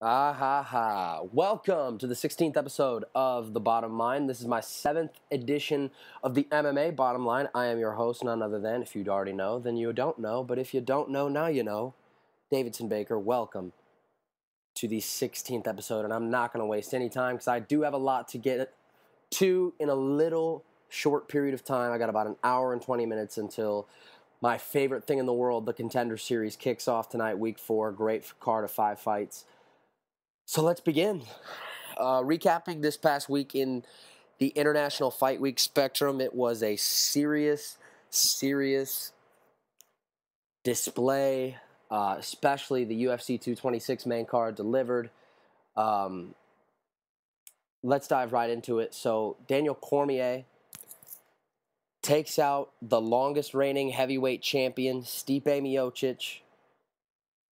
Ah ha ha. Welcome to the 16th episode of The Bottom Line. This is my seventh edition of the MMA Bottom Line. I am your host, none other than, if you'd already know, then you don't know. But if you don't know, now you know. Davidson Baker, welcome to the 16th episode. And I'm not going to waste any time because I do have a lot to get to in a little short period of time. I got about an hour and 20 minutes until my favorite thing in the world, the Contender Series, kicks off tonight, week four. Great card of five fights. So let's begin. Uh, recapping this past week in the International Fight Week spectrum, it was a serious, serious display, uh, especially the UFC 226 main card delivered. Um, let's dive right into it. So, Daniel Cormier takes out the longest reigning heavyweight champion, Stipe Miocic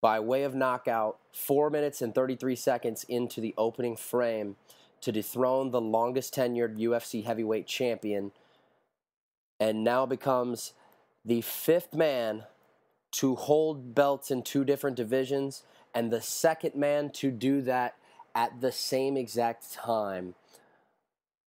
by way of knockout, four minutes and 33 seconds into the opening frame to dethrone the longest tenured UFC heavyweight champion, and now becomes the fifth man to hold belts in two different divisions, and the second man to do that at the same exact time.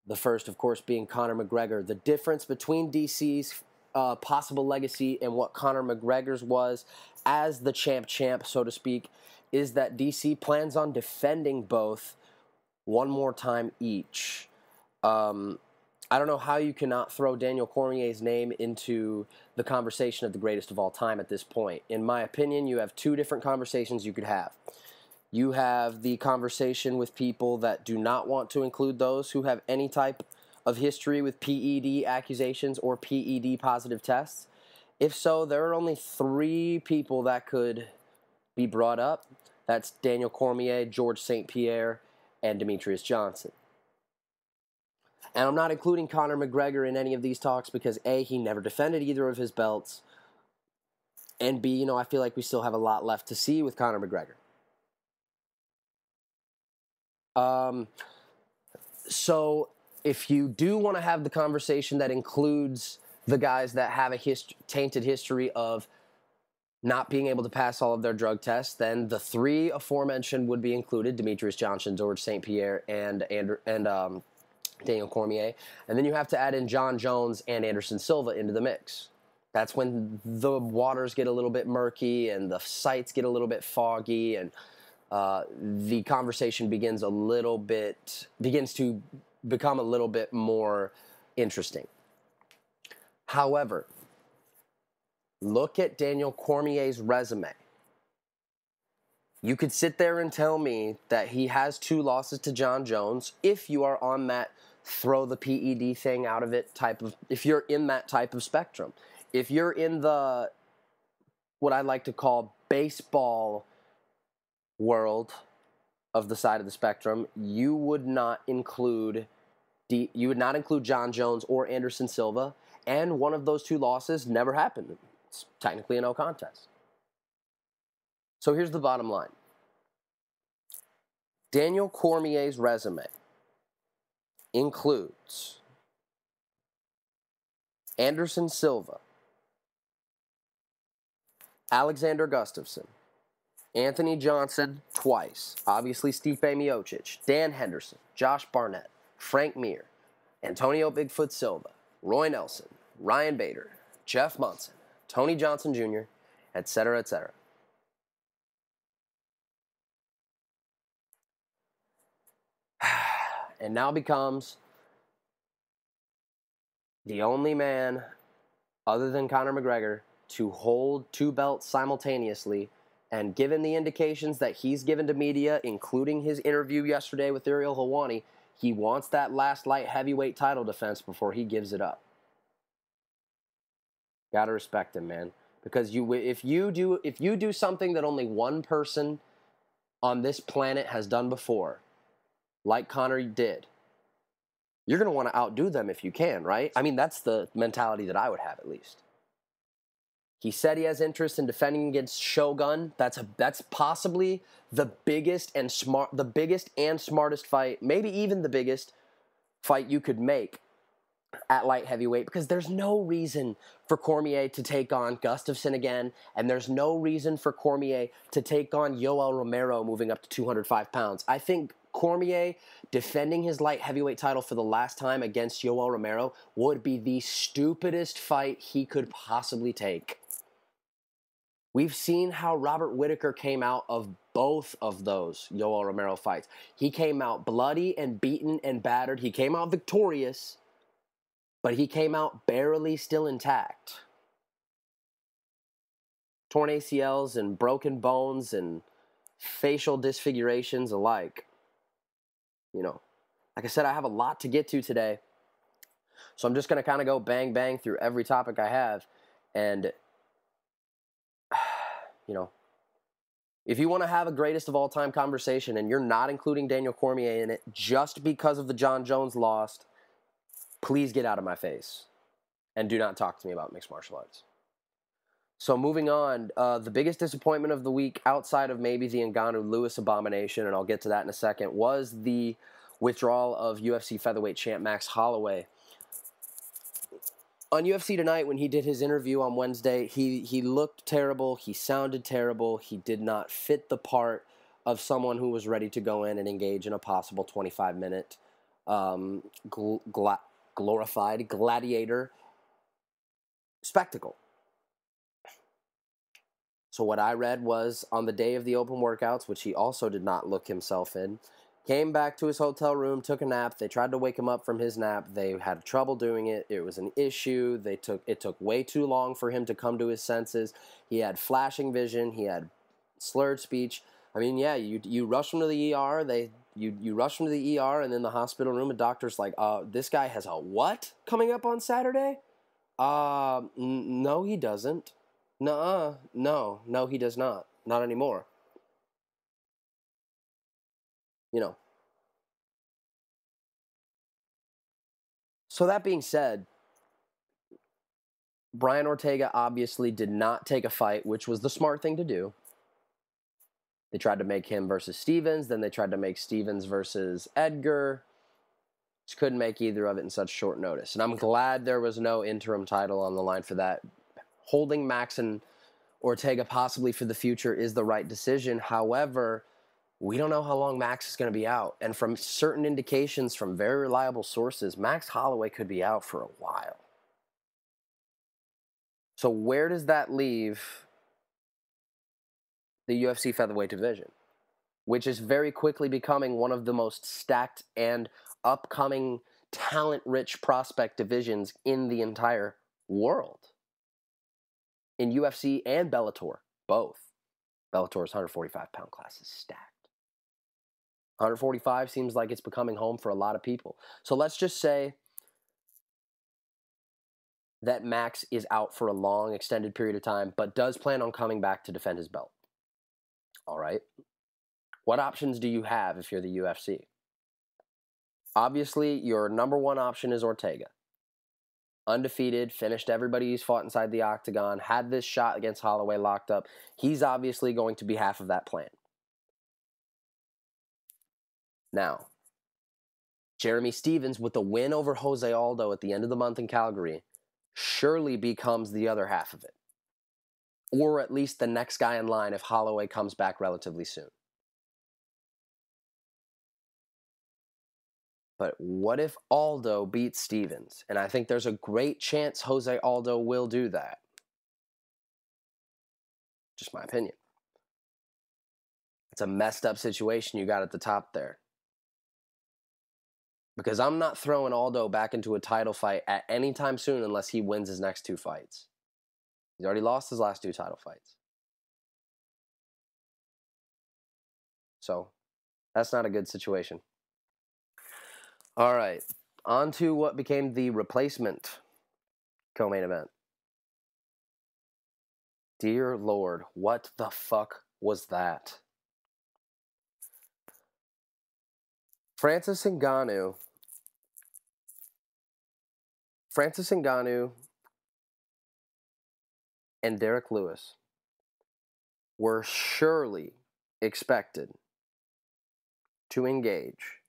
The first, of course, being Conor McGregor. The difference between DC's uh, possible legacy and what Conor McGregor's was as the champ champ, so to speak, is that DC plans on defending both one more time each. Um, I don't know how you cannot throw Daniel Cormier's name into the conversation of the greatest of all time at this point. In my opinion, you have two different conversations you could have. You have the conversation with people that do not want to include those who have any type of history with PED accusations or PED positive tests. If so, there are only three people that could be brought up. That's Daniel Cormier, George St. Pierre, and Demetrious Johnson. And I'm not including Conor McGregor in any of these talks because A, he never defended either of his belts. And B, you know, I feel like we still have a lot left to see with Conor McGregor. Um, so if you do want to have the conversation that includes the guys that have a hist- tainted history of not being able to pass all of their drug tests, then the three aforementioned would be included: Demetrious Johnson, George St. Pierre, and Andrew, and um, Daniel Cormier. And then you have to add in Jon Jones and Anderson Silva into the mix. That's when the waters get a little bit murky and the sites get a little bit foggy, and uh, the conversation begins a little bit begins to become a little bit more interesting. However, look at Daniel Cormier's resume. You could sit there and tell me that he has two losses to Jon Jones if you are on that throw the PED thing out of it type of if you're in that type of spectrum. If you're in the what I like to call baseball world of the side of the spectrum, you would not include you would not include Jon Jones or Anderson Silva, and one of those two losses never happened. It's technically a no contest. So here's the bottom line. Daniel Cormier's resume includes Anderson Silva, Alexander Gustafsson, Anthony Johnson twice, obviously Stipe Miocic, Dan Henderson, Josh Barnett, Frank Mir, Antonio Bigfoot Silva, Roy Nelson, Ryan Bader, Jeff Monson, Tony Johnson Jr., etc., etc. And now becomes the only man other than Conor McGregor to hold two belts simultaneously and given the indications that he's given to media, including his interview yesterday with Ariel Helwani, he wants that last light heavyweight title defense before he gives it up. Gotta respect him, man. Because you, if you do, if you do something that only one person on this planet has done before, like Conor did, you're gonna want to outdo them if you can, right? I mean, that's the mentality that I would have at least. He said he has interest in defending against Shogun. That's a that's possibly the biggest and smart the biggest and smartest fight, maybe even the biggest fight you could make at light heavyweight because there's no reason for Cormier to take on Gustafsson again, and there's no reason for Cormier to take on Yoel Romero moving up to 205 pounds. I think Cormier defending his light heavyweight title for the last time against Yoel Romero would be the stupidest fight he could possibly take. We've seen how Robert Whitaker came out of both of those Yoel Romero fights. He came out bloody and beaten and battered. He came out victorious, but he came out barely still intact. Torn ACLs and broken bones and facial disfigurations alike. You know, like I said, I have a lot to get to today. So I'm just going to kind of go bang, bang through every topic I have. And you know, if you want to have a greatest of all time conversation and you're not including Daniel Cormier in it just because of the Jon Jones lost, please get out of my face and do not talk to me about mixed martial arts. So moving on, uh, the biggest disappointment of the week, outside of maybe the Ngannou Lewis abomination, and I'll get to that in a second, was the withdrawal of UFC featherweight champ Max Holloway on UFC tonight when he did his interview on Wednesday, he he looked terrible. He sounded terrible. He did not fit the part of someone who was ready to go in and engage in a possible 25 minute um, gl- gla- glorified gladiator spectacle. So what I read was on the day of the open workouts, which he also did not look himself in. Came back to his hotel room, took a nap. They tried to wake him up from his nap. They had trouble doing it. It was an issue. They took it took way too long for him to come to his senses. He had flashing vision. He had slurred speech. I mean, yeah, you you rush him to the ER. They you you rush him to the ER, and then the hospital room. A doctor's like, uh, this guy has a what coming up on Saturday? Uh, n- no, he doesn't. Nuh-uh. No, no, he does not. Not anymore you know. So that being said, Brian Ortega obviously did not take a fight, which was the smart thing to do. They tried to make him versus Stevens, then they tried to make Stevens versus Edgar. Just couldn't make either of it in such short notice. And I'm glad there was no interim title on the line for that. Holding Max and Ortega possibly for the future is the right decision. However, we don't know how long Max is going to be out. And from certain indications from very reliable sources, Max Holloway could be out for a while. So, where does that leave the UFC featherweight division, which is very quickly becoming one of the most stacked and upcoming talent rich prospect divisions in the entire world? In UFC and Bellator, both. Bellator's 145 pound class is stacked. 145 seems like it's becoming home for a lot of people. So let's just say that Max is out for a long, extended period of time, but does plan on coming back to defend his belt. All right. What options do you have if you're the UFC? Obviously, your number one option is Ortega. Undefeated, finished everybody he's fought inside the octagon, had this shot against Holloway locked up. He's obviously going to be half of that plan. Now, Jeremy Stephens with the win over Jose Aldo at the end of the month in Calgary surely becomes the other half of it. Or at least the next guy in line if Holloway comes back relatively soon. But what if Aldo beats Stephens? And I think there's a great chance Jose Aldo will do that. Just my opinion. It's a messed up situation you got at the top there because I'm not throwing Aldo back into a title fight at any time soon unless he wins his next two fights. He's already lost his last two title fights. So that's not a good situation. All right, on to what became the replacement co main event. Dear Lord, what the fuck was that? Francis Ngannou Francis Ngannou and Derrick Lewis were surely expected to engage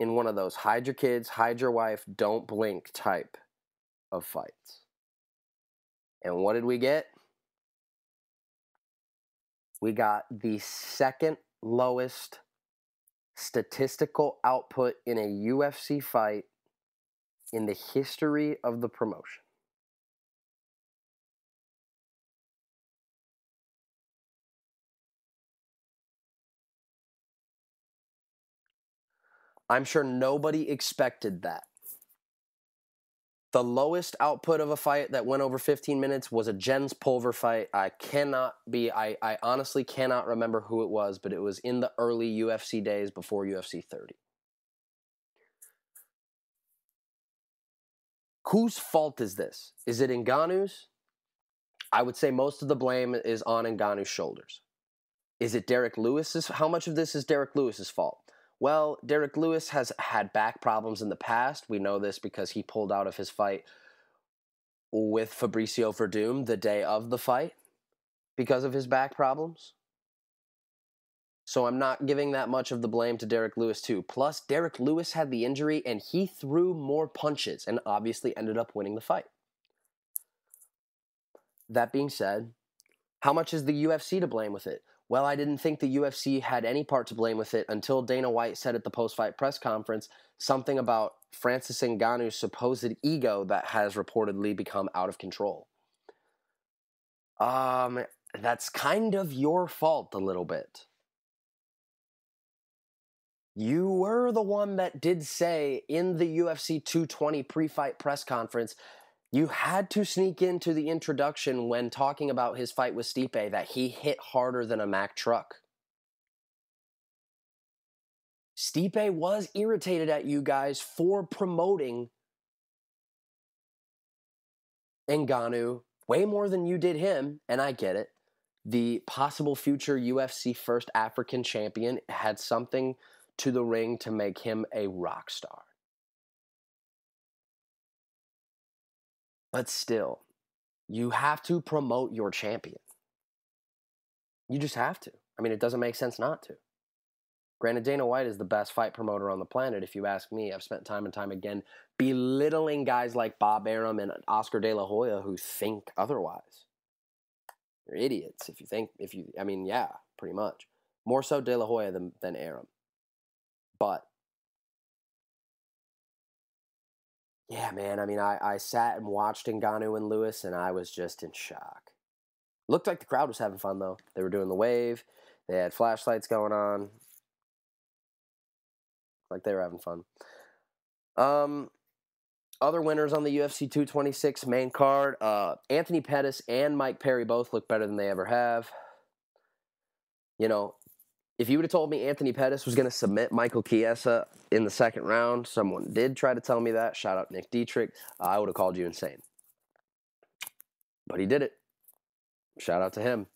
in one of those hide your kids, hide your wife, don't blink type of fights. And what did we get? We got the second lowest statistical output in a UFC fight in the history of the promotion. I'm sure nobody expected that. The lowest output of a fight that went over 15 minutes was a Jens Pulver fight. I cannot be, I, I honestly cannot remember who it was, but it was in the early UFC days before UFC 30. Whose fault is this? Is it Ngannou's? I would say most of the blame is on Ngannou's shoulders. Is it Derrick Lewis's? How much of this is Derrick Lewis's fault? Well, Derrick Lewis has had back problems in the past. We know this because he pulled out of his fight with Fabricio Werdum the day of the fight because of his back problems. So I'm not giving that much of the blame to Derrick Lewis too. Plus, Derrick Lewis had the injury and he threw more punches and obviously ended up winning the fight. That being said, how much is the UFC to blame with it? Well, I didn't think the UFC had any part to blame with it until Dana White said at the post fight press conference something about Francis Ngannou's supposed ego that has reportedly become out of control. Um, that's kind of your fault a little bit. You were the one that did say in the UFC 220 pre fight press conference you had to sneak into the introduction when talking about his fight with Stipe that he hit harder than a Mack truck. Stipe was irritated at you guys for promoting Ngannou way more than you did him, and I get it. The possible future UFC first African champion had something to the ring to make him a rock star. But still, you have to promote your champion. You just have to. I mean, it doesn't make sense not to. Granted, Dana White is the best fight promoter on the planet, if you ask me. I've spent time and time again belittling guys like Bob Arum and Oscar De La Hoya who think otherwise. You're idiots if you think, if you, I mean, yeah, pretty much. More so De La Hoya than, than Arum. But yeah, man. I mean, I, I sat and watched Ngannou and Lewis, and I was just in shock. Looked like the crowd was having fun though. They were doing the wave. They had flashlights going on. Like they were having fun. Um, other winners on the UFC 226 main card: uh, Anthony Pettis and Mike Perry both look better than they ever have. You know, if you would have told me Anthony Pettis was going to submit Michael Chiesa in the second round, someone did try to tell me that. Shout out Nick Dietrich. Uh, I would have called you insane. But he did it. Shout out to him.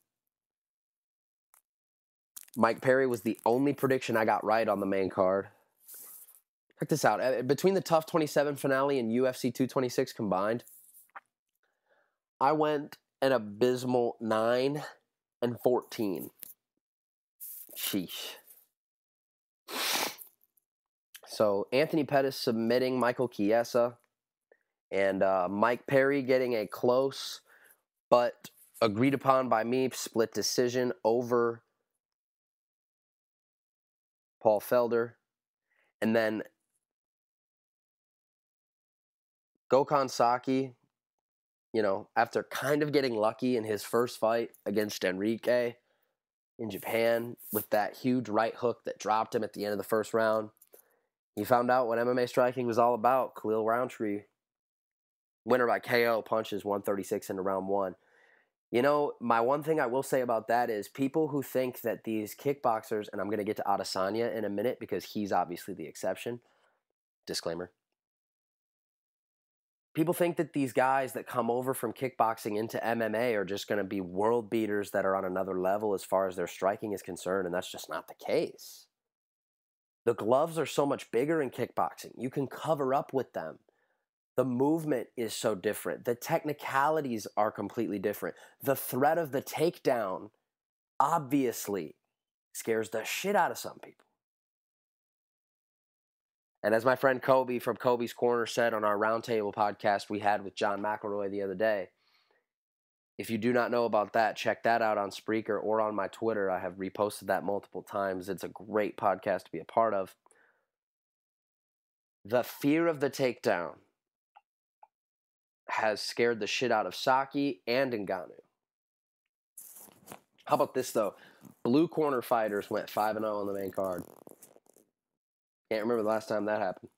Mike Perry was the only prediction I got right on the main card. Check this out. Uh, between the TUF 27 finale and UFC 226 combined, I went an abysmal 9 and 14. Sheesh. So Anthony Pettis submitting Michael Chiesa, and uh, Mike Perry getting a close but agreed upon by me split decision over Paul Felder, and then Gokhan Saki. You know, after kind of getting lucky in his first fight against Henrique, in Japan with that huge right hook that dropped him at the end of the first round. He found out what MMA striking was all about. Khalil Rountree, winner by KO, punches 136 into round one. You know, my one thing I will say about that is people who think that these kickboxers, and I'm going to get to Adesanya in a minute because he's obviously the exception. Disclaimer people think that these guys that come over from kickboxing into MMA are just going to be world beaters that are on another level as far as their striking is concerned, and that's just not the case. The gloves are so much bigger in kickboxing. You can cover up with them. The movement is so different. The technicalities are completely different. The threat of the takedown obviously scares the shit out of some people. And as my friend Kobe from Kobe's Corner said on our roundtable podcast we had with John McElroy the other day, if you do not know about that, check that out on Spreaker or on my Twitter. I have reposted that multiple times. It's a great podcast to be a part of. The fear of the takedown has scared the shit out of Saki and Ngannou. How about this though? Blue corner fighters went 5 and 0 on the main card. Can't remember the last time that happened.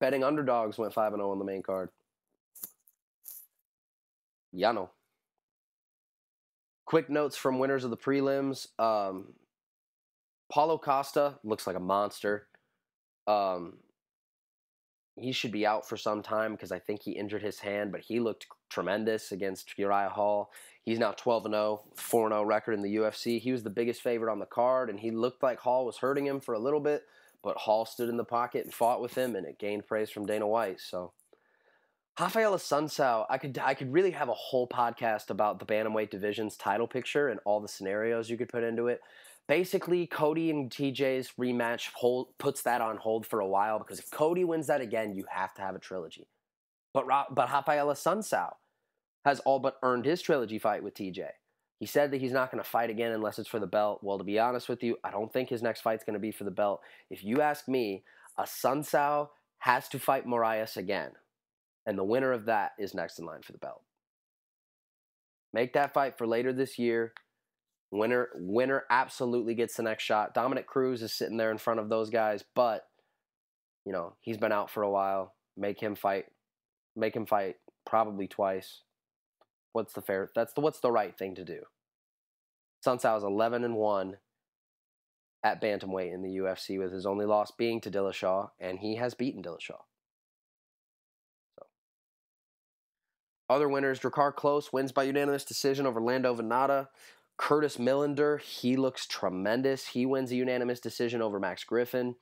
Betting underdogs went 5 and 0 on the main card. Yano. Quick notes from winners of the prelims. Um, Paulo Costa looks like a monster. Um, he should be out for some time because I think he injured his hand, but he looked tremendous against Uriah Hall. He's now 12 0, 4 0 record in the UFC. He was the biggest favorite on the card, and he looked like Hall was hurting him for a little bit, but Hall stood in the pocket and fought with him, and it gained praise from Dana White. So, Raphael Assunção, I could I could really have a whole podcast about the bantamweight division's title picture and all the scenarios you could put into it. Basically, Cody and TJ's rematch hold, puts that on hold for a while because if Cody wins that again, you have to have a trilogy. But but Raphael Assunção has all but earned his trilogy fight with TJ. He said that he's not going to fight again unless it's for the belt. Well, to be honest with you, I don't think his next fight's going to be for the belt. If you ask me, Assunção has to fight Moraes again, and the winner of that is next in line for the belt. Make that fight for later this year. Winner winner absolutely gets the next shot. Dominick Cruz is sitting there in front of those guys, but you know, he's been out for a while. Make him fight. Make him fight probably twice what's the fair that's the what's the right thing to do. Sunsao is 11 and 1 at bantamweight in the UFC with his only loss being to Dillashaw and he has beaten Dillashaw. So other winners, Drakkar Klose wins by unanimous decision over Lando Vannata. Curtis Millender, he looks tremendous. He wins a unanimous decision over Max Griffin.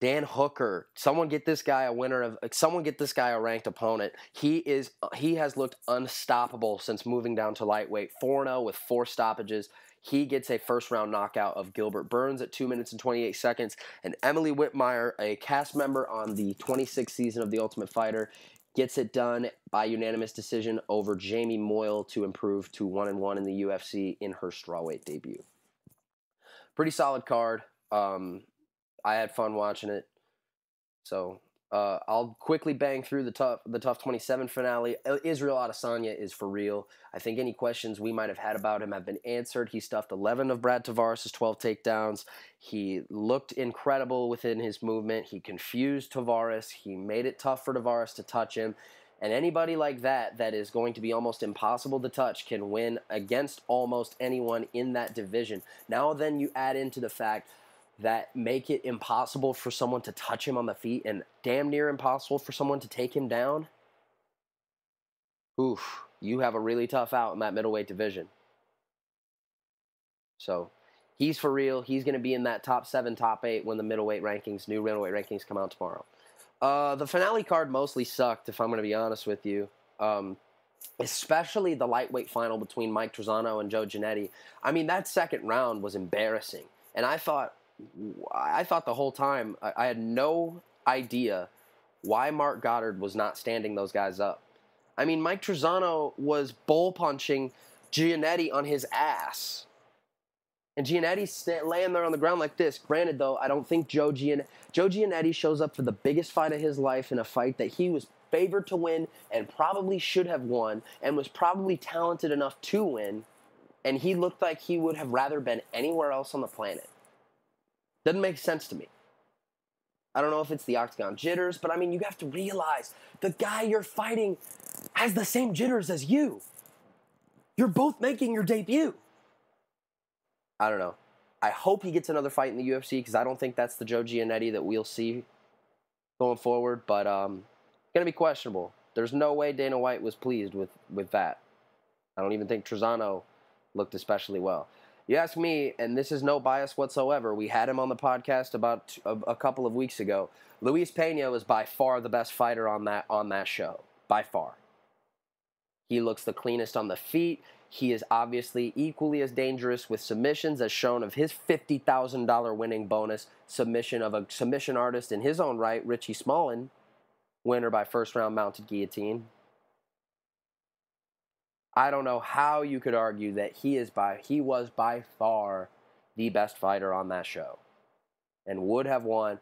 Dan Hooker, someone get this guy a winner of someone get this guy a ranked opponent. He is he has looked unstoppable since moving down to lightweight. 4-0 with four stoppages. He gets a first round knockout of Gilbert Burns at 2 minutes and 28 seconds. And Emily Whitmire, a cast member on the 26th season of The Ultimate Fighter, gets it done by unanimous decision over Jamie Moyle to improve to 1 and 1 in the UFC in her strawweight debut. Pretty solid card. Um, I had fun watching it. So uh, I'll quickly bang through the tough the TUF 27 finale. Israel Adesanya is for real. I think any questions we might have had about him have been answered. He stuffed 11 of Brad Tavares' 12 takedowns. He looked incredible within his movement. He confused Tavares. He made it tough for Tavares to touch him. And anybody like that, that is going to be almost impossible to touch, can win against almost anyone in that division. Now, then, you add into the fact that make it impossible for someone to touch him on the feet and damn near impossible for someone to take him down, oof, you have a really tough out in that middleweight division. So he's for real. He's going to be in that top seven, top eight when the middleweight rankings, new middleweight rankings come out tomorrow. Uh, the finale card mostly sucked, if I'm going to be honest with you. Um, especially the lightweight final between Mike Trizano and Joe Giannetti. I mean, that second round was embarrassing. And I thought I thought the whole time I, had no idea why Marc Goddard was not standing those guys up. I mean, Mike Trizano was bull punching Giannetti on his ass. And Giannetti's laying there on the ground like this. Granted, though, I don't think Joe, Gian- Joe Giannetti shows up for the biggest fight of his life in a fight that he was favored to win and probably should have won and was probably talented enough to win. And he looked like he would have rather been anywhere else on the planet. Doesn't make sense to me. I don't know if it's the octagon jitters, but I mean, you have to realize the guy you're fighting has the same jitters as you. You're both making your debut. I don't know. I hope he gets another fight in the UFC because I don't think that's the Joe Giannetti that we'll see going forward. But um, gonna be questionable. There's no way Dana White was pleased with with that. I don't even think Trizano looked especially well. You ask me, and this is no bias whatsoever. We had him on the podcast about a, a couple of weeks ago. Luis Pena was by far the best fighter on that on that show, by far. He looks the cleanest on the feet. He is obviously equally as dangerous with submissions, as shown of his $50,000 winning bonus submission of a submission artist in his own right, Richie Smullen, winner by first round mounted guillotine. I don't know how you could argue that he is by he was by far the best fighter on that show and would have won.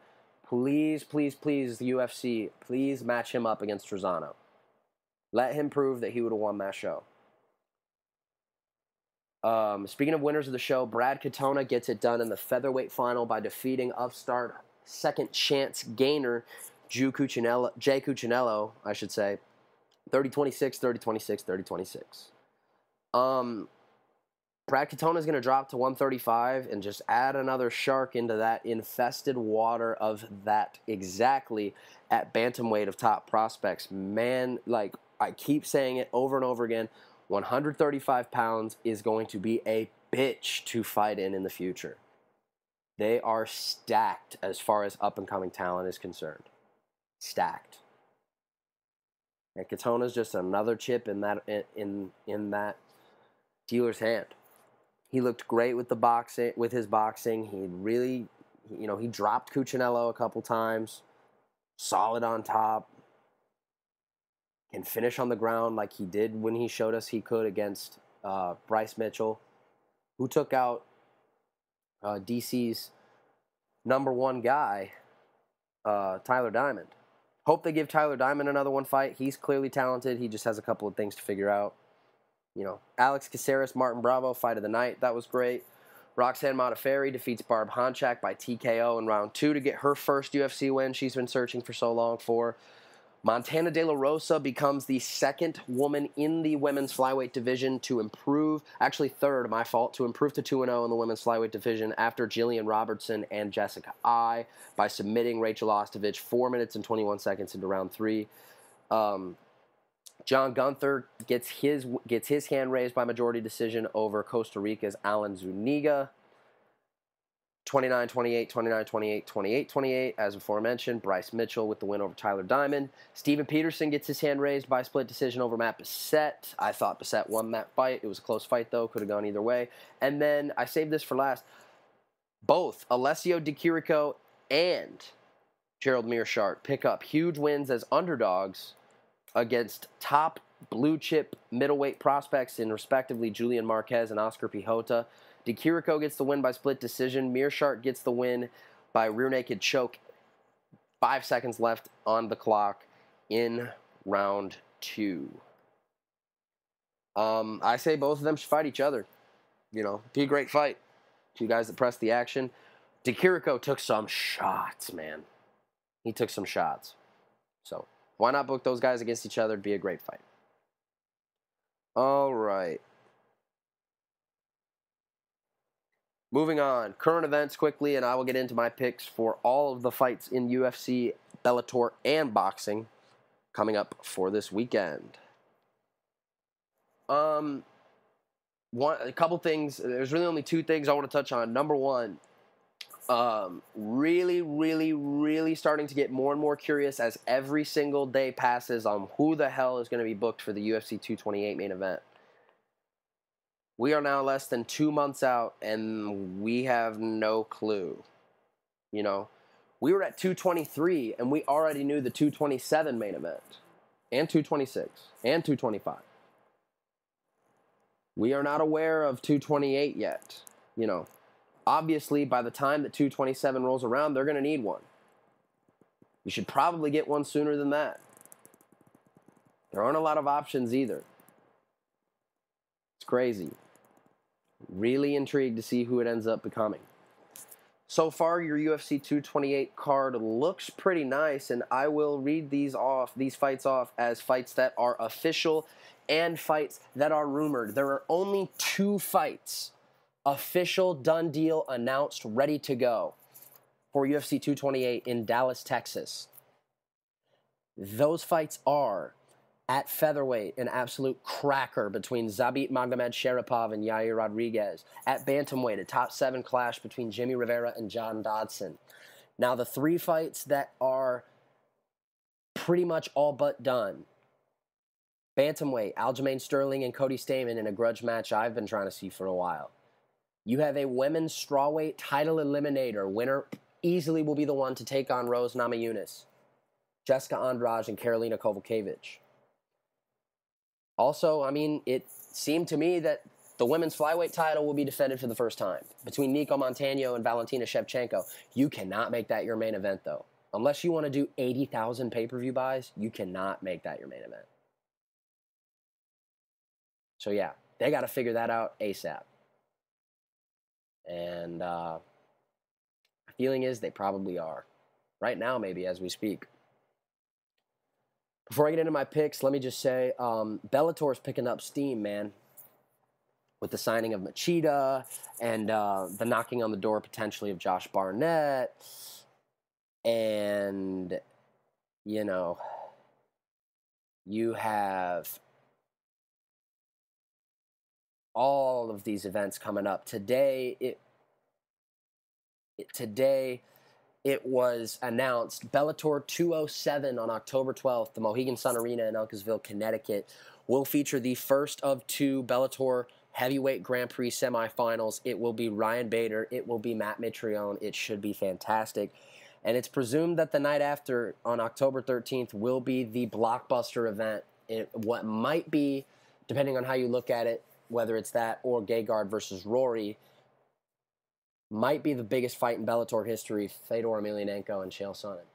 Please, please, please, the UFC, please match him up against Trizano. Let him prove that he would have won that show. Um, speaking of winners of the show, Brad Katona gets it done in the featherweight final by defeating upstart second chance gainer Jay Cucciniello, I should say, 30 26, 30 26, 30 26. Um, Brad is going to drop to 135 and just add another shark into that infested water of that exactly at bantamweight of top prospects. Man, like I keep saying it over and over again 135 pounds is going to be a bitch to fight in in the future. They are stacked as far as up and coming talent is concerned. Stacked. And Katona is just another chip in that in in that dealer's hand. He looked great with the boxing with his boxing. He really you know, he dropped Cucciniello a couple times. Solid on top can finish on the ground like he did when he showed us he could against uh, Bryce Mitchell, who took out uh, DC's number one guy, uh, Tyler Diamond. Hope they give Tyler Diamond another one fight. He's clearly talented. He just has a couple of things to figure out. You know, Alex Caceres, Martin Bravo, fight of the night. That was great. Roxanne Modafferi defeats Barb Honchak by TKO in round two to get her first UFC win she's been searching for so long for. Montana De La Rosa becomes the second woman in the women's flyweight division to improve, actually third, my fault, to improve to 2 0 in the women's flyweight division after Jillian Robertson and Jessica Eye by submitting Rachel Ostovich 4 minutes and 21 seconds into round three. Um, John Gunther gets his gets his hand raised by majority decision over Costa Rica's Alan Zuniga. 29 28, 29 28, 28 28. As aforementioned, Bryce Mitchell with the win over Tyler Diamond. Steven Peterson gets his hand raised by split decision over Matt Bessette. I thought Bessette won that fight. It was a close fight, though. Could have gone either way. And then I saved this for last. Both Alessio Di Chirico and Gerald Meerschaert pick up huge wins as underdogs against top blue chip middleweight prospects in respectively Julian Marquez and Oscar Piechota. Di Chirico gets the win by split decision. Meerschaert gets the win by rear naked choke. Five seconds left on the clock in round two. Um, I say both of them should fight each other. You know, be a great fight. Two guys that press the action. Di Chirico took some shots, man. He took some shots. So why not book those guys against each other? It'd be a great fight. All right. Moving on, current events quickly, and I will get into my picks for all of the fights in UFC, Bellator, and boxing coming up for this weekend. Um, one a couple things. There's really only two things I want to touch on. Number one, um, really, really, really starting to get more and more curious as every single day passes on who the hell is going to be booked for the UFC 228 main event. We are now less than two months out, and we have no clue. You know, we were at 223, and we already knew the 227 main event, and 226, and 225. We are not aware of 228 yet. You know, obviously, by the time that 227 rolls around, they're going to need one. You should probably get one sooner than that. There aren't a lot of options either. It's crazy. Really intrigued to see who it ends up becoming. So far, your UFC 228 card looks pretty nice, and I will read these off, these fights off as fights that are official and fights that are rumored. There are only two fights, official, done deal, announced, ready to go for UFC 228 in Dallas, Texas. Those fights are at featherweight, an absolute cracker between Zabit Magomedsharipov and Yair Rodriguez. At bantamweight, a top seven clash between Jimmy Rivera and John Dodson. Now, the three fights that are pretty much all but done Bantamweight, Aljamain Sterling and Cody Stamann in a grudge match I've been trying to see for a while. You have a women's strawweight title eliminator. Winner easily will be the one to take on Rose Namajunas, Jessica Andrade, and Karolina Kowalkiewicz. Also, I mean, it seemed to me that the women's flyweight title will be defended for the first time between Nicco Montaño and Valentina Shevchenko. You cannot make that your main event, though. Unless you want to do 80,000 pay per view buys, you cannot make that your main event. So, yeah, they got to figure that out ASAP. And uh, feeling is they probably are. Right now, maybe as we speak. Before I get into my picks, let me just say um, Bellator's picking up steam, man. With the signing of Machida and uh, the knocking on the door potentially of Josh Barnett. And, you know, you have all of these events coming up. Today, it, it today it was announced Bellator 207 on October 12th, the Mohegan Sun Arena in Uncasville, Connecticut, will feature the first of two Bellator heavyweight Grand Prix semifinals. It will be Ryan Bader, it will be Matt Mitrione. It should be fantastic. And it's presumed that the night after, on October 13th, will be the blockbuster event. It, what might be, depending on how you look at it, whether it's that or Gegard versus Rory, might be the biggest fight in Bellator history, Fedor Emelianenko and Chael Sonnen.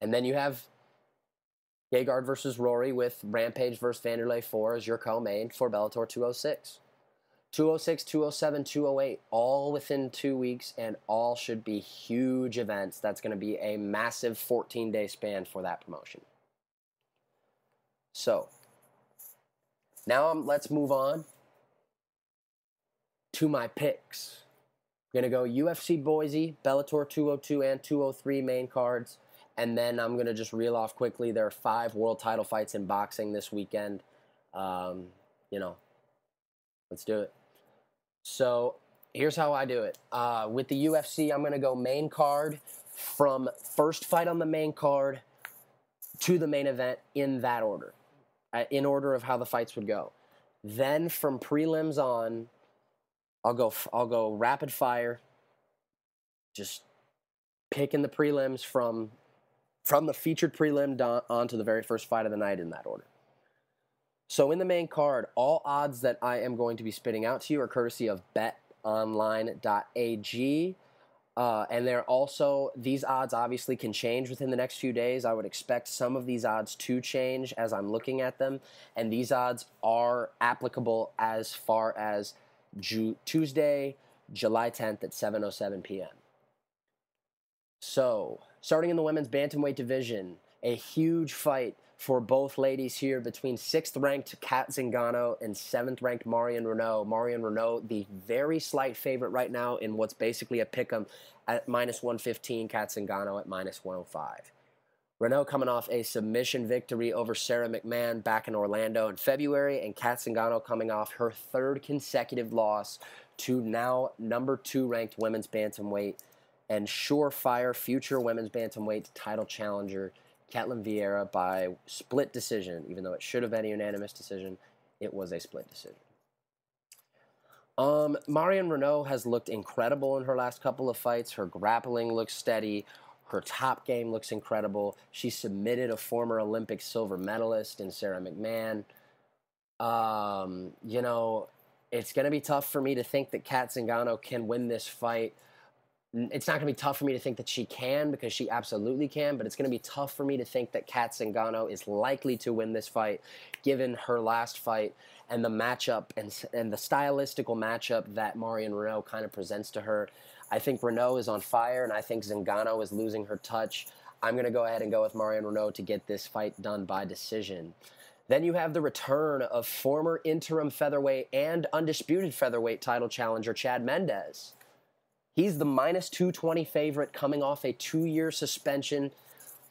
And then you have Gegard versus Rory with Rampage versus Vanderlei 4 as your co-main for Bellator 206. 206, 207, 208, all within two weeks, and all should be huge events. That's going to be a massive 14 day span for that promotion. So, now um, let's move on to my picks. I'm going to go UFC Boise, Bellator 202 and 203 main cards. And then I'm going to just reel off quickly. There are five world title fights in boxing this weekend. Um, you know, let's do it. So here's how I do it. Uh, with the UFC, I'm going to go main card from first fight on the main card to the main event in that order in order of how the fights would go. Then from prelims on, I'll go I'll go rapid fire. Just picking the prelims from from the featured prelim on, on to the very first fight of the night in that order. So in the main card, all odds that I am going to be spitting out to you are courtesy of betonline.ag. Uh, and they're also, these odds obviously can change within the next few days. I would expect some of these odds to change as I'm looking at them. And these odds are applicable as far as Ju- Tuesday, July 10th at 7.07 p.m. So, starting in the women's bantamweight division, a huge fight for both ladies here between sixth ranked Cat Zingano and seventh ranked Marion Reneau. Marion Reneau, the very slight favorite right now in what's basically a pick 'em at minus 115, Cat Zingano at minus 105. Reneau coming off a submission victory over Sara McMann back in Orlando in February, and Cat Zingano coming off her third consecutive loss to now number two ranked women's bantamweight and surefire future women's bantamweight title challenger Ketlen Vieira by split decision, even though it should have been a unanimous decision. It was a split decision. Um, Marion Reneau has looked incredible in her last couple of fights. Her grappling looks steady. Her top game looks incredible. She submitted a former Olympic silver medalist in Sara McMann. Um, you know, it's going to be tough for me to think that Cat Zingano can win this fight it's not going to be tough for me to think that she can because she absolutely can, but it's going to be tough for me to think that Cat Zingano is likely to win this fight given her last fight and the matchup and, and the stylistical matchup that Marion Reneau kind of presents to her. I think Reneau is on fire and I think Zingano is losing her touch. I'm going to go ahead and go with Marion Reneau to get this fight done by decision. Then you have the return of former interim featherweight and undisputed featherweight title challenger Chad Mendes. He's the minus 220 favorite coming off a two year suspension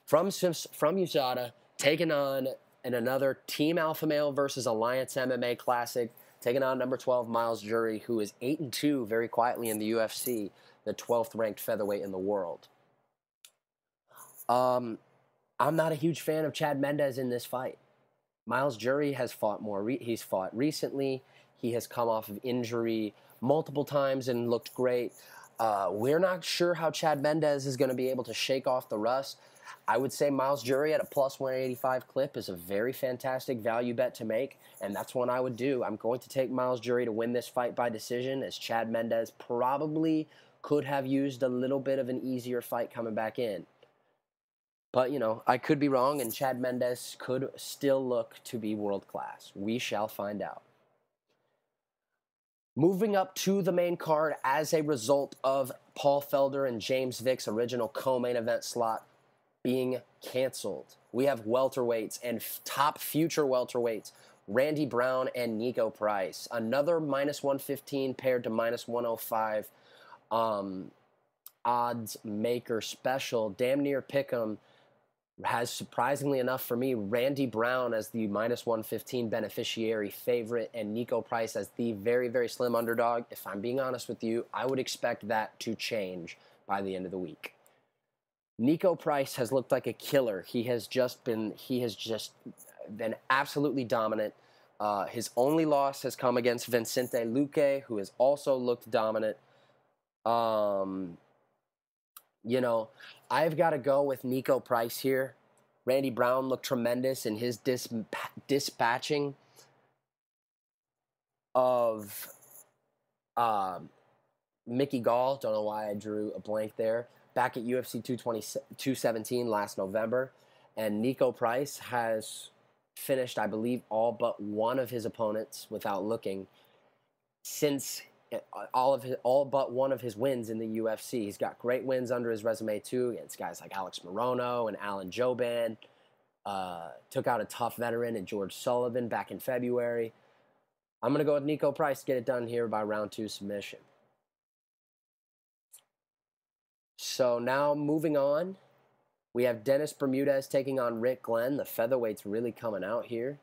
from, from USADA, taking on in another Team Alpha Male versus Alliance MMA Classic, taking on number 12 Myles Jury, who is 8 and 2 very quietly in the UFC, the 12th ranked featherweight in the world. Um, I'm not a huge fan of Chad Mendes in this fight. Myles Jury has fought more. Re- he's fought recently. He has come off of injury multiple times and looked great. Uh, we're not sure how Chad Mendes is going to be able to shake off the rust. I would say Myles Jury at a plus 185 clip is a very fantastic value bet to make, and that's one I would do. I'm going to take Myles Jury to win this fight by decision, as Chad Mendes probably could have used a little bit of an easier fight coming back in. But, you know, I could be wrong, and Chad Mendes could still look to be world class. We shall find out. Moving up to the main card as a result of Paul Felder and James Vick's original co main event slot being canceled. We have welterweights and top future welterweights Randy Brown and Niko Price. Another minus 115 paired to minus 105 um, odds maker special. Damn near pick 'em has surprisingly enough for me Randy Brown as the minus 115 beneficiary favorite and Niko Price as the very, very slim underdog. If I'm being honest with you, I would expect that to change by the end of the week. Niko Price has looked like a killer. He has just been he has just been absolutely dominant. Uh, his only loss has come against Vicente Luque, who has also looked dominant. Um, you know, I've got to go with Niko Price here. Randy Brown looked tremendous in his dis- dispatching of um, Mickey Gall. Don't know why I drew a blank there. Back at UFC 220, 217 last November. And Nico Price has finished, I believe, all but one of his opponents without looking since all of his, all but one of his wins in the UFC. He's got great wins under his resume too against guys like Alex Morono and Alan Jouban. Uh, took out a tough veteran in George Sullivan back in February. I'm gonna go with Niko Price to get it done here by round two submission. So now moving on, we have Dennis Bermudez taking on Rick Glenn. The featherweight's really coming out here.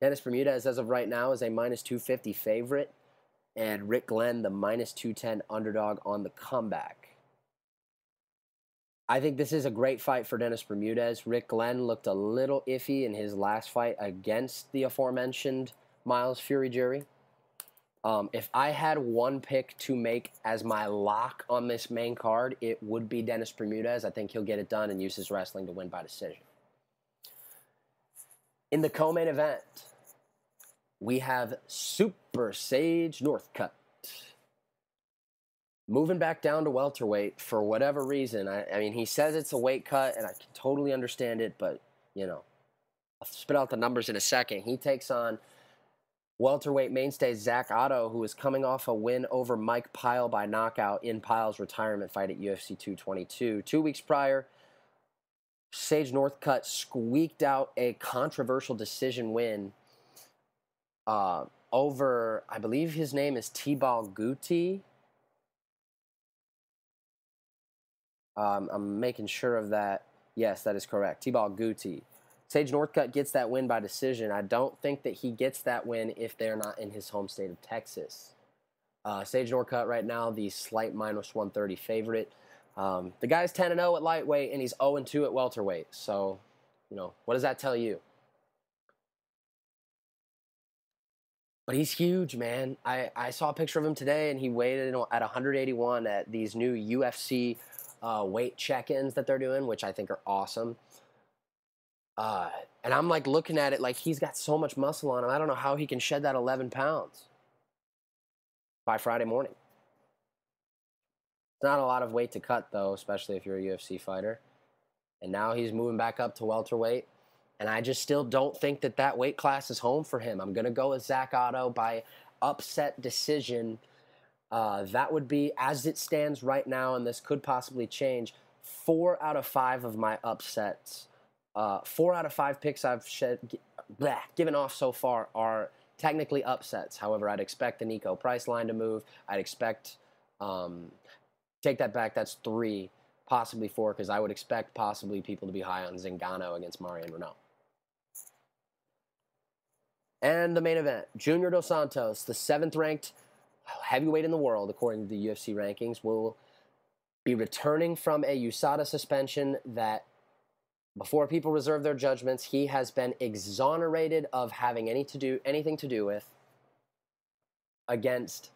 Dennis Bermudez, as of right now, is a minus 250 favorite and Rick Glenn, the minus 210 underdog on the comeback. I think this is a great fight for Dennis Bermudez. Rick Glenn looked a little iffy in his last fight against the aforementioned Myles Fury Jury. Um, if I had one pick to make as my lock on this main card, it would be Dennis Bermudez. I think he'll get it done and use his wrestling to win by decision. In the co main event, we have Super Sage Northcutt. Moving back down to welterweight for whatever reason. I, I, mean, he says it's a weight cut, and I can totally understand it, but, you know, I'll spit out the numbers in a second. He takes on welterweight mainstay Zach Otto, who is coming off a win over Mike Pyle by knockout in Pyle's retirement fight at UFC 222. Two weeks prior, Sage Northcutt squeaked out a controversial decision win uh, over, I believe his name is Thibault Gouti. Um, I'm making sure of that. Yes, that is correct. Thibault Gouti. Sage Northcutt gets that win by decision. I don't think that he gets that win if they're not in his home state of Texas. Uh, Sage Northcutt right now, the slight minus 130 favorite. Um, the guy's 10 0 at lightweight and he's 0 2 at welterweight. So, you know, what does that tell you? But he's huge, man. I, I saw a picture of him today, and he weighed at 181 at these new UFC uh, weight check-ins that they're doing, which I think are awesome. Uh, and I'm like looking at it like he's got so much muscle on him. I don't know how he can shed that 11 pounds by Friday morning. It's not a lot of weight to cut, though, especially if you're a UFC fighter. And now he's moving back up to welterweight. And I just still don't think that that weight class is home for him. I'm going to go with Zach Otto by upset decision. Uh, that would be, as it stands right now, and this could possibly change, four out of five of my upsets. Uh, four out of five picks I've shed, bleh, given off so far are technically upsets. However, I'd expect the Niko Price line to move. I'd expect, um, take that back, that's three, possibly four, because I would expect possibly people to be high on Zingano against Marion Reneau. And the main event Junior Dos Santos, the seventh ranked heavyweight in the world, according to the UFC rankings, will be returning from a USADA suspension that before people reserve their judgments, he has been exonerated of having any to do anything to do with against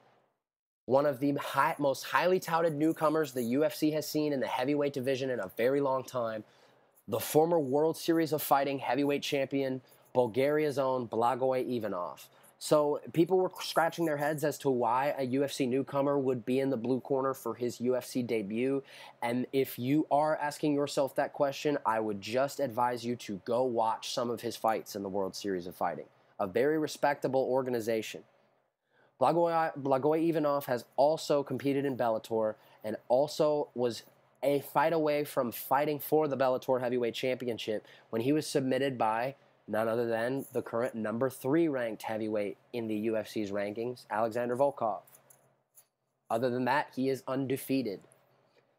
one of the high, most highly touted newcomers the UFC has seen in the heavyweight division in a very long time, the former World Series of Fighting heavyweight champion, Bulgaria's own Blagoy Ivanov. So people were scratching their heads as to why a UFC newcomer would be in the blue corner for his UFC debut. And if you are asking yourself that question, I would just advise you to go watch some of his fights in the World Series of Fighting. A very respectable organization. Blagoy, Blagoy Ivanov has also competed in Bellator and also was a fight away from fighting for the Bellator Heavyweight Championship when he was submitted by none other than the current number three ranked heavyweight in the UFC's rankings, Alexander Volkov. Other than that, he is undefeated.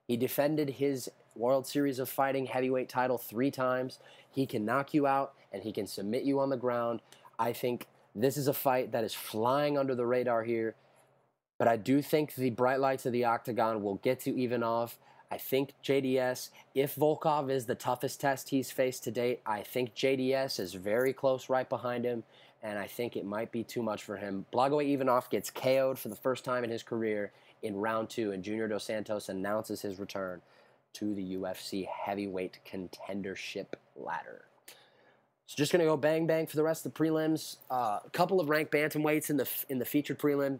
He defended his World Series of Fighting heavyweight title three times. He can knock you out and he can submit you on the ground. I think this is a fight that is flying under the radar here. But I do think the bright lights of the octagon will get to Ivanov I think JDS, if Volkov is the toughest test he's faced to date, I think JDS is very close right behind him, and I think it might be too much for him. Blagoy Ivanov gets KO'd for the first time in his career in round two, and Junior Dos Santos announces his return to the UFC heavyweight contendership ladder. So just gonna go bang bang for the rest of the prelims. Uh, a couple of ranked bantamweights in the in the featured prelim.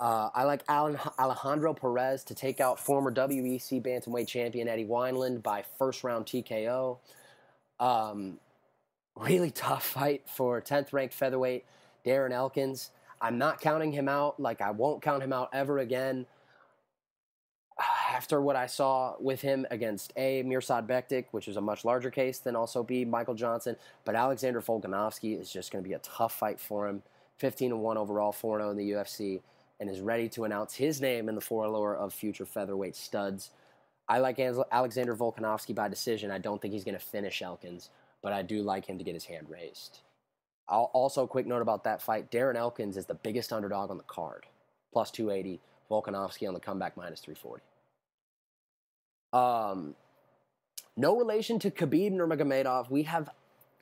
Uh, I like Alan, Alejandro Perez to take out former WEC bantamweight champion Eddie Wineland by first round TKO. Um, really tough fight for 10th ranked featherweight Darren Elkins. I'm not counting him out. Like I won't count him out ever again. After what I saw with him against A. Mirsad Bektic, which is a much larger case than also B. Michael Johnson, but Alexander Volkanovski is just going to be a tough fight for him. 15 and 1 overall, 4 0 in the UFC and is ready to announce his name in the four lower of future featherweight studs. I like Alexander Volkanovski by decision. I don't think he's going to finish Elkins, but I do like him to get his hand raised. I'll also, quick note about that fight Darren Elkins is the biggest underdog on the card, plus 280. Volkanovski on the comeback, minus 340. Um, no relation to Khabib Nurmagomedov. We have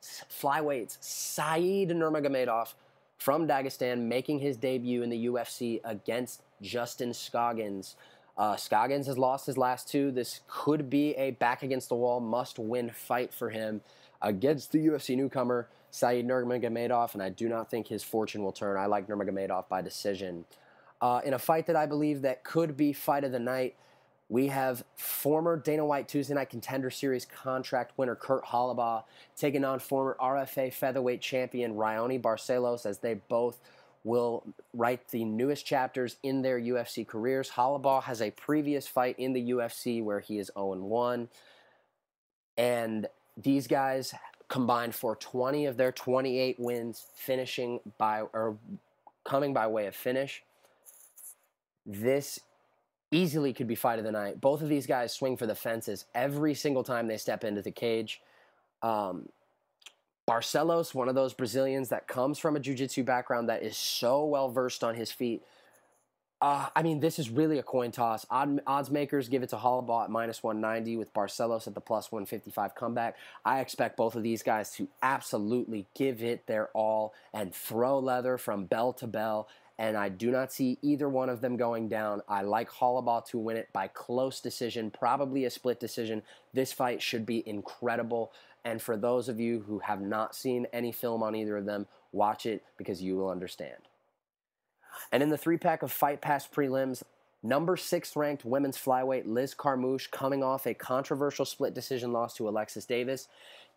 flyweights Saeed Nurmagomedov from Dagestan making his debut in the UFC against Justin Scoggins. Uh, Scoggins has lost his last two. This could be a back against the wall, must win fight for him against the UFC newcomer Saeed Nurmagomedov, and I do not think his fortune will turn. I like Nurmagomedov by decision. Uh, in a fight that I believe that could be fight of the night, we have former Dana White Tuesday Night Contender Series contract winner Kurt Holobaugh taking on former RFA featherweight champion Raoni Barcelos as they both will write the newest chapters in their UFC careers. Holobaugh has a previous fight in the UFC where he is 0 1. And these guys combined for 20 of their 28 wins, finishing by or coming by way of finish. This easily could be fight of the night. Both of these guys swing for the fences every single time they step into the cage. Um, Barcelos, one of those Brazilians that comes from a jiu-jitsu background that is so well versed on his feet. Uh, I mean, this is really a coin toss. Odd, odds makers give it to Holobaugh at minus 190 with Barcelos at the plus 155 comeback. I expect both of these guys to absolutely give it their all and throw leather from bell to bell and I do not see either one of them going down. I like Holobaugh to win it by close decision, probably a split decision. This fight should be incredible. And for those of you who have not seen any film on either of them, watch it because you will understand. And in the three pack of Fight Pass prelims, number six ranked women's flyweight Liz Carmouche coming off a controversial split decision loss to Alexis Davis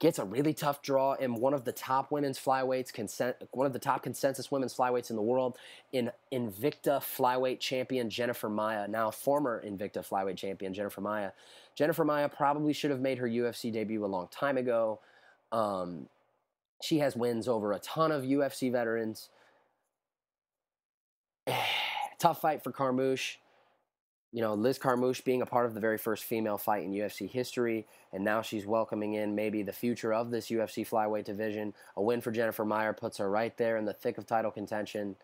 gets a really tough draw in one of the top women's flyweights, one of the top consensus women's flyweights in the world, in Invicta flyweight champion Jennifer Maia, now former Invicta flyweight champion Jennifer Maia. Jennifer Maia probably should have made her UFC debut a long time ago. Um, she has wins over a ton of UFC veterans. Tough fight for Carmouche you know, Liz Carmouche being a part of the very first female fight in UFC history, and now she's welcoming in maybe the future of this UFC flyweight division. A win for Jennifer Maia puts her right there in the thick of title contention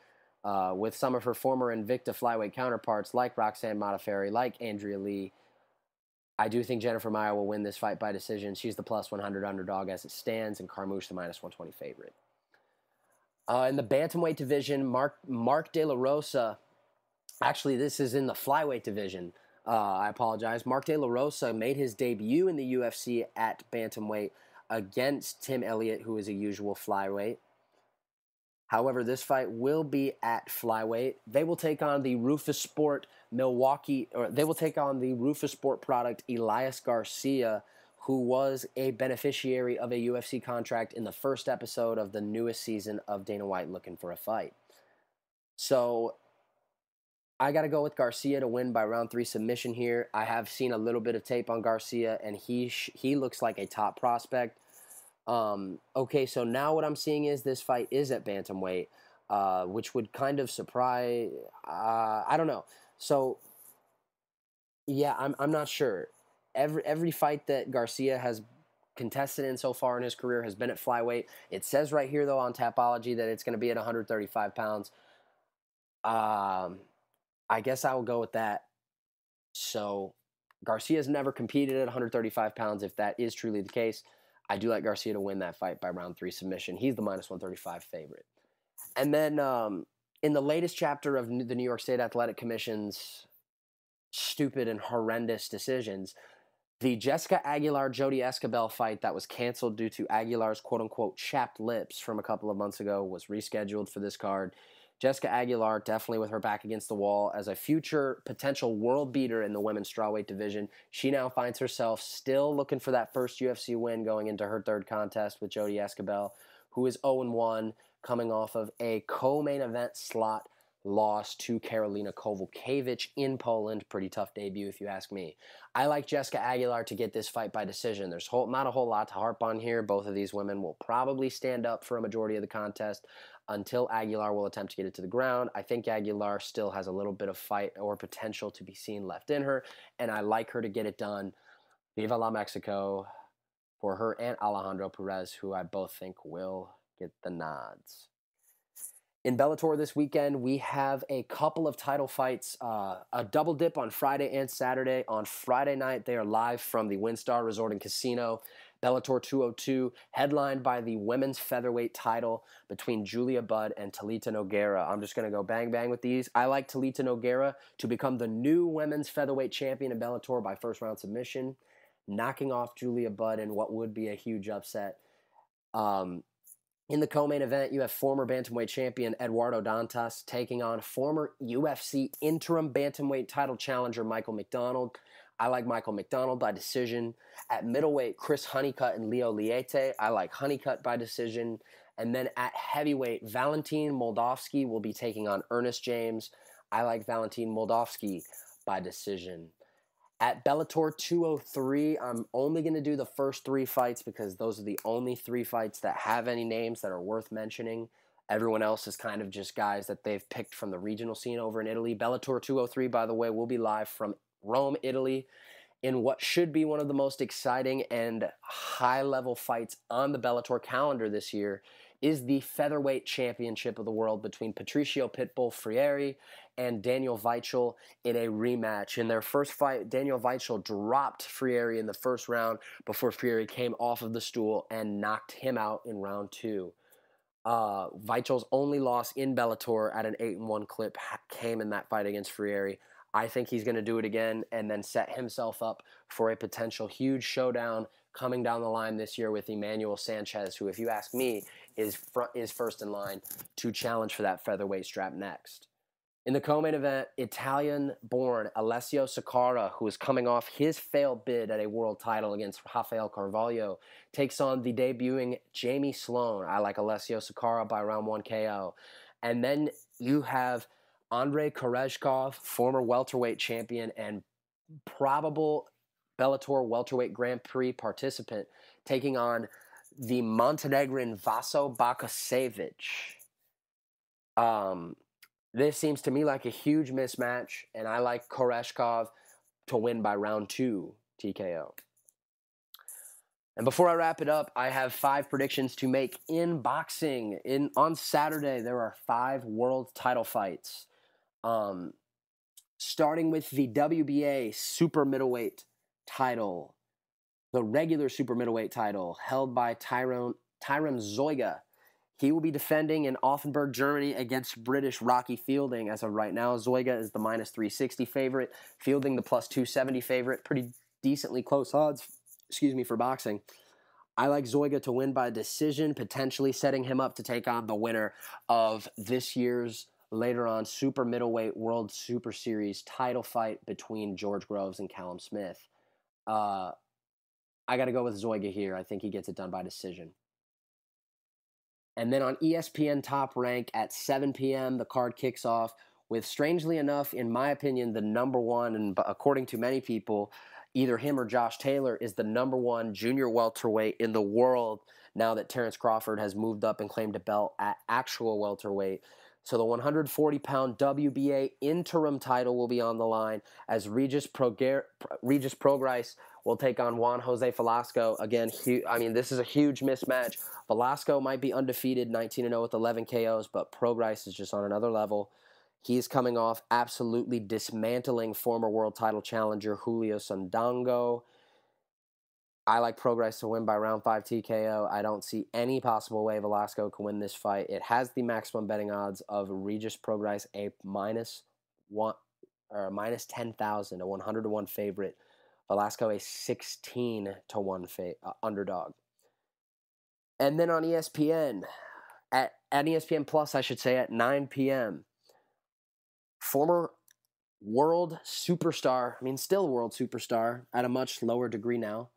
uh, with some of her former Invicta flyweight counterparts like Roxanne Modafferi, like Andrea Lee. I do think Jennifer Maia will win this fight by decision. She's the plus 100 underdog as it stands, and Carmouche the minus 120 favorite. Uh, in the bantamweight division, Mark Mark De La Rosa. Actually, this is in the flyweight division. Uh, I apologize. Mark De La Rosa made his debut in the UFC at bantamweight against Tim Elliott, who is a usual flyweight. However, this fight will be at flyweight. They will take on the Roufusport Milwaukee, or they will take on the Roufusport product Elias Garcia, who was a beneficiary of a UFC contract in the first episode of the newest season of Dana White looking for a fight. So I got to go with Garcia to win by round three submission here. I have seen a little bit of tape on Garcia, and he he looks like a top prospect. Um, okay, so now what I'm seeing is this fight is at bantamweight, uh, which would kind of surprise. Uh, I don't know. So yeah, I'm I'm not sure. Every every fight that Garcia has contested in so far in his career has been at flyweight. It says right here though on Tapology that it's going to be at 135 pounds. Um, I guess I will go with that. So Garcia's never competed at 135 pounds. If that is truly the case, I do like Garcia to win that fight by round three submission. He's the minus 135 favorite. And then um, in the latest chapter of the New York State Athletic Commission's stupid and horrendous decisions, the Jessica Aguilar Jodie Esquibel fight that was canceled due to Aguilar's quote unquote chapped lips from a couple of months ago was rescheduled for this card. Jessica Aguilar, definitely with her back against the wall as a future potential world beater in the women's strawweight division. She now finds herself still looking for that first UFC win going into her third contest with Jodie Esquibel, who is 0 1, coming off of a co main event slot loss to Karolina Kowalkiewicz in Poland. Pretty tough debut, if you ask me. I like Jessica Aguilar to get this fight by decision. There's whole, not a whole lot to harp on here. Both of these women will probably stand up for a majority of the contest until Aguilar will attempt to get it to the ground. I think Aguilar still has a little bit of fight or potential to be seen left in her, and I like her to get it done. Viva la Mexico for her and Alejandro Perez, who I both think will get the nods. In Bellator this weekend, we have a couple of title fights, uh, a double dip on Friday and Saturday. On Friday night, they are live from the WinStar Resort and Casino Bellator 202, headlined by the women's featherweight title between Julia Budd and Talita Nogueira. I'm just going to go bang bang with these. I like Talita Nogueira to become the new women's featherweight champion in Bellator by first round submission, knocking off Julia Budd in what would be a huge upset. Um, in the co-main event, you have former bantamweight champion Eduardo Dantas taking on former UFC interim bantamweight title challenger Michael McDonald. I like Michael McDonald by decision. At middleweight, Chris Honeycutt and Leo Leite. I like Honeycutt by decision. And then at heavyweight, Valentin Moldavsky will be taking on Ernest James. I like Valentin Moldavsky by decision. At Bellator 203, I'm only going to do the first three fights because those are the only three fights that have any names that are worth mentioning. Everyone else is kind of just guys that they've picked from the regional scene over in Italy. Bellator 203, by the way, will be live from Rome, Italy, in what should be one of the most exciting and high level fights on the Bellator calendar this year is the featherweight championship of the world between Patricio Pitbull Freire and Daniel Weichel in a rematch. In their first fight, Daniel Weichel dropped Freire in the first round before Freire came off of the stool and knocked him out in round two. Uh, Weichel's only loss in Bellator at an 8 1 clip came in that fight against Freire. I think he's going to do it again and then set himself up for a potential huge showdown coming down the line this year with Emmanuel Sanchez, who, if you ask me, is front, is first in line to challenge for that featherweight strap next. In the co-main event, Italian-born Alessio Sakara, who is coming off his failed bid at a world title against Rafael Carvalho, takes on the debuting Jamie Sloan. I like Alessio Sakara by round one KO. And then you have Andrei Koreshkov, former welterweight champion and probable Bellator welterweight Grand Prix participant, taking on the Montenegrin Vaso Bakasevic. Um, this seems to me like a huge mismatch, and I like Koreshkov to win by round two TKO. And before I wrap it up, I have five predictions to make in boxing. In on Saturday, there are five world title fights. Um, starting with the WBA super middleweight title, the regular super middleweight title, held by Tyron Tyron Zeuge. He will be defending in Offenburg, Germany against British Rocky Fielding. As of right now, Zeuge is the minus 360 favorite, Fielding the plus 270 favorite. Pretty decently close odds, excuse me, for boxing. I like Zeuge to win by decision, potentially setting him up to take on the winner of this year's later on super middleweight World Super Series title fight between George Groves and Callum Smith. Uh, I got to go with Zeuge here. I think he gets it done by decision. And then on ESPN Top Rank at 7 p.m., the card kicks off with, strangely enough, in my opinion, the number one, and according to many people, either him or Josh Taylor is the number one junior welterweight in the world now that Terrence Crawford has moved up and claimed a belt at actual welterweight. So the 140 pound WBA interim title will be on the line as Regis, Proger- Regis Prograis will take on Juan Jose Velasco. Again, hu- I mean, this is a huge mismatch. Velasco might be undefeated, 19 0 with 11 KOs, but Prograis is just on another level. He's coming off absolutely dismantling former world title challenger Julius Indongo. I like Prograis to win by round five TKO. I don't see any possible way Velasco can win this fight. It has the maximum betting odds of Regis Prograis a minus one or minus ten thousand, a one hundred to one favorite. Velasco a sixteen to one fa- uh, underdog. And then on ESPN, at, at ESPN Plus, I should say, at 9 p.m., former world superstar, I mean, still world superstar at a much lower degree now,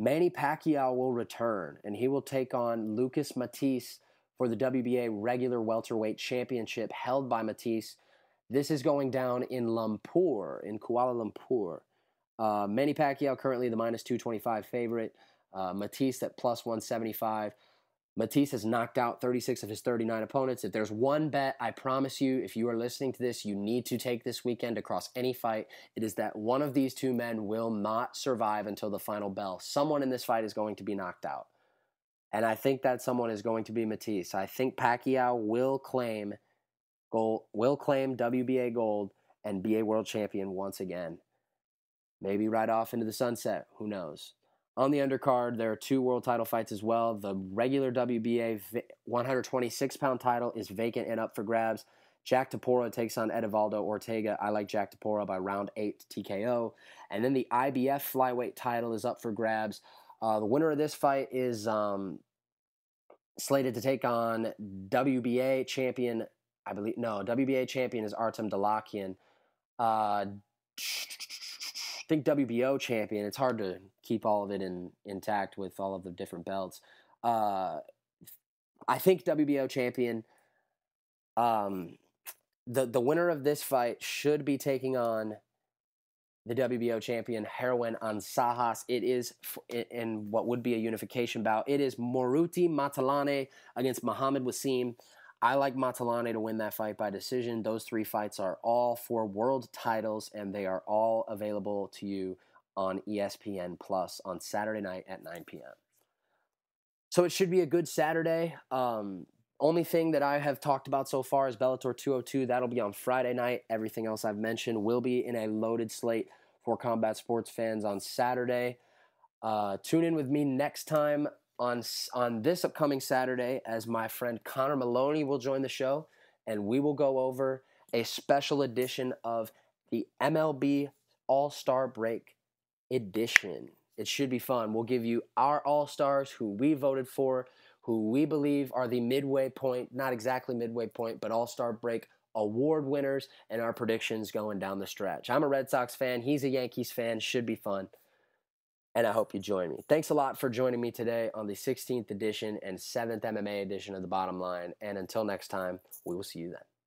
Manny Pacquiao will return and he will take on Lucas Matthysse for the WBA regular welterweight championship held by Matthysse. This is going down in Lumpur, in Kuala Lumpur. Uh, Manny Pacquiao currently the minus 225 favorite. Uh, Matthysse at plus 175. Matthysse has knocked out 36 of his 39 opponents. If there's one bet, I promise you, if you are listening to this, you need to take this weekend across any fight. It is that one of these two men will not survive until the final bell. Someone in this fight is going to be knocked out. And I think that someone is going to be Matthysse. I think Pacquiao will claim gold, will claim WBA gold and be a world champion once again. Maybe right off into the sunset. Who knows? On the undercard, there are two world title fights as well. The regular WBA 126 pound title is vacant and up for grabs. Jack Tepora takes on Edivaldo Ortega. I like Jack Tepora by round eight TKO. And then the IBF flyweight title is up for grabs. Uh, the winner of this fight is um, slated to take on WBA champion. I believe no WBA champion is Artem Dalakian. Uh, think WBO champion. It's hard to keep all of it in intact with all of the different belts. Uh, I think WBO champion. Um, the the winner of this fight should be taking on the WBO champion Herwin Ancajas. It is in what would be a unification bout. It is Moruti Mthalane against Muhammad Wasim. I like Mthalane to win that fight by decision. Those three fights are all for world titles, and they are all available to you on ESPN Plus on Saturday night at 9 p.m. So it should be a good Saturday. Um, only thing that I have talked about so far is Bellator 202. That'll be on Friday night. Everything else I've mentioned will be in a loaded slate for combat sports fans on Saturday. Uh, tune in with me next time on on this upcoming Saturday as my friend Connor Maloney will join the show, and we will go over a special edition of the MLB All Star Break edition. It should be fun. We'll give you our All Stars, who we voted for, who we believe are the midway point, not exactly midway point, but All Star Break award winners, and our predictions going down the stretch. I'm a Red Sox fan. He's a Yankees fan. Should be fun and I hope you join me. Thanks a lot for joining me today on the 16th edition and 7th MMA edition of The Bottom Line. And until next time, we will see you then.